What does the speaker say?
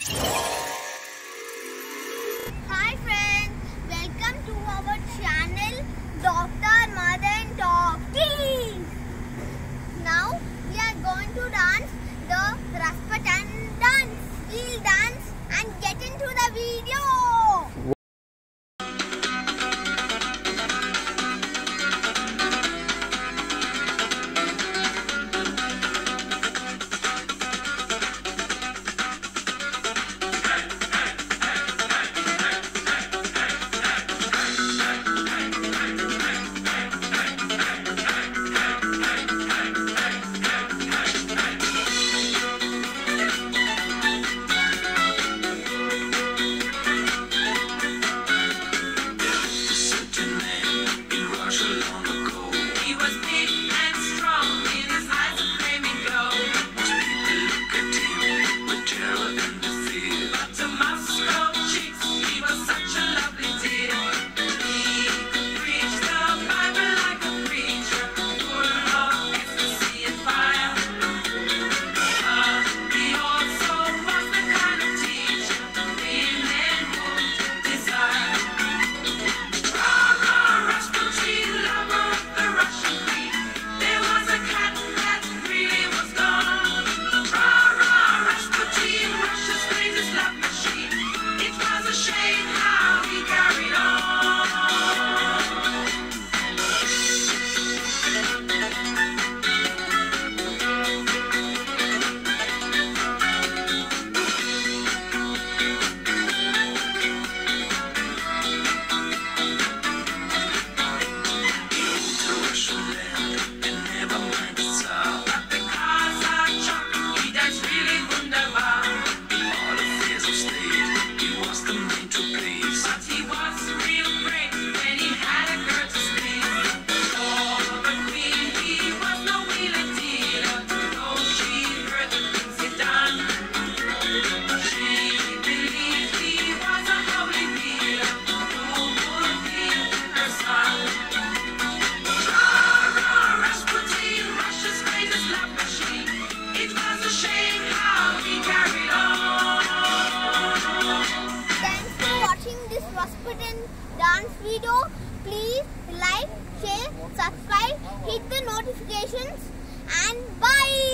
Yeah. absolutely video, please like, share, subscribe, hit the notifications and bye.